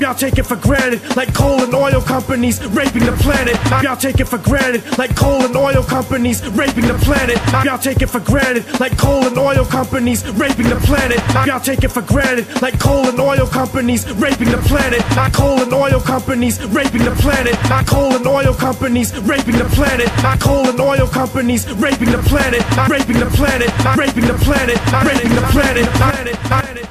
Y'all take it for granted, like coal and oil companies raping the planet. Y'all take it for granted, like coal and oil companies raping the planet. Y'all take it for granted, like coal and oil companies raping the planet. Y'all take it for granted, like coal and oil companies raping the planet. Coal and oil companies raping the planet. Coal and oil companies raping the planet. Coal and oil companies raping the planet. Raping the planet. Raping the planet. Raping the planet. Raping the planet.